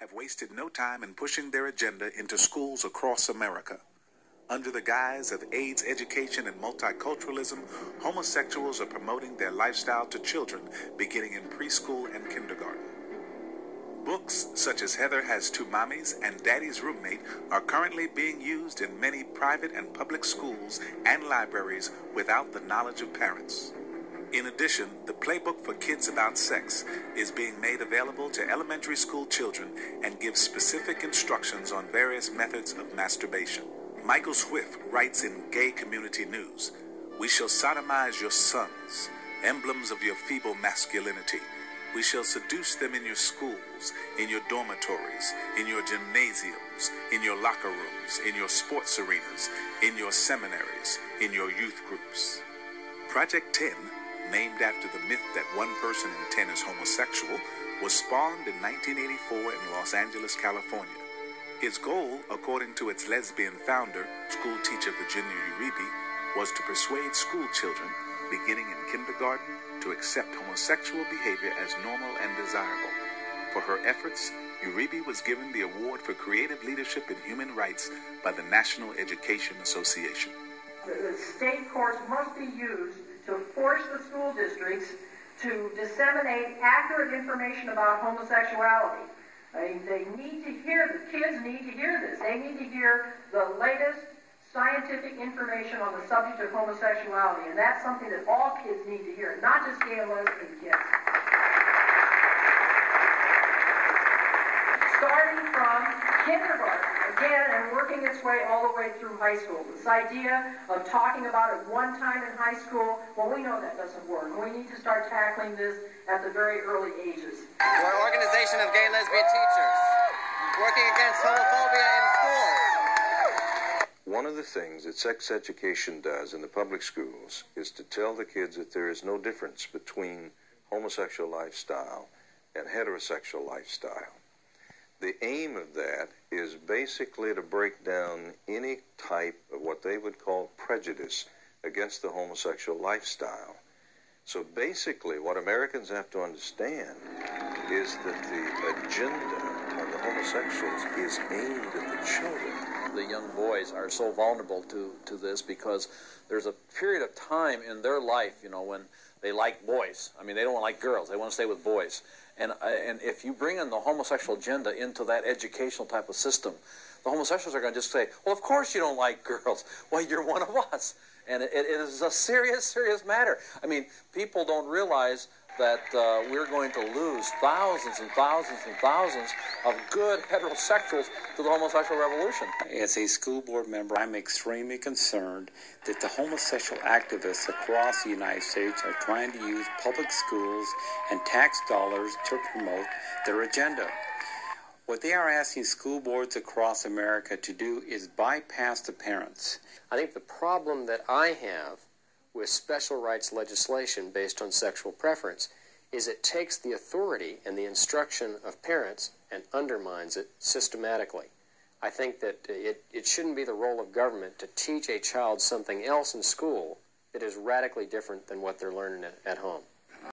have wasted no time in pushing their agenda into schools across America. Under the guise of AIDS education and multiculturalism, homosexuals are promoting their lifestyle to children beginning in preschool and kindergarten. Books such as Heather Has Two Mommies and Daddy's Roommate are currently being used in many private and public schools and libraries without the knowledge of parents. In addition, the playbook for kids about sex is being made available to elementary school children and gives specific instructions on various methods of masturbation. Michael Swift writes in Gay Community News We shall sodomize your sons, emblems of your feeble masculinity. We shall seduce them in your schools, in your dormitories, in your gymnasiums, in your locker rooms, in your sports arenas, in your seminaries, in your youth groups. Project 10, named after the myth that one person in 10 is homosexual, was spawned in 1984 in Los Angeles, California. Its goal, according to its lesbian founder, school teacher Virginia Uribe, was to persuade school children, beginning in kindergarten, to accept homosexual behavior as normal and desirable. For her efforts, Uribe was given the Award for Creative Leadership in Human Rights by the National Education Association. The state courts must be used to force the school districts to disseminate accurate information about homosexuality. I mean, they need to hear, the kids need to hear this. They need to hear the latest scientific information on the subject of homosexuality, and that's something that all kids need to hear, not just gay and lesbian kids. Kindergarten, again, and working its way all the way through high school. This idea of talking about it one time in high school, well, we know that doesn't work. We need to start tackling this at the very early ages. We're an organization of gay lesbian teachers working against homophobia in schools. One of the things that sex education does in the public schools is to tell the kids that there is no difference between homosexual lifestyle and heterosexual lifestyle. The aim of that is basically to break down any type of what they would call prejudice against the homosexual lifestyle. So basically, what Americans have to understand is that the agenda of the homosexuals is aimed at the children the young boys are so vulnerable to, to this because there's a period of time in their life, you know, when they like boys. I mean, they don't like girls. They want to stay with boys. And, uh, and if you bring in the homosexual agenda into that educational type of system, the homosexuals are going to just say, well, of course you don't like girls. Well, you're one of us. And it, it is a serious, serious matter. I mean, people don't realize that uh, we're going to lose thousands and thousands and thousands of good heterosexuals to the homosexual revolution. As a school board member, I'm extremely concerned that the homosexual activists across the United States are trying to use public schools and tax dollars to promote their agenda. What they are asking school boards across America to do is bypass the parents. I think the problem that I have with special rights legislation based on sexual preference is it takes the authority and the instruction of parents and undermines it systematically. I think that it, it shouldn't be the role of government to teach a child something else in school that is radically different than what they're learning at, at home.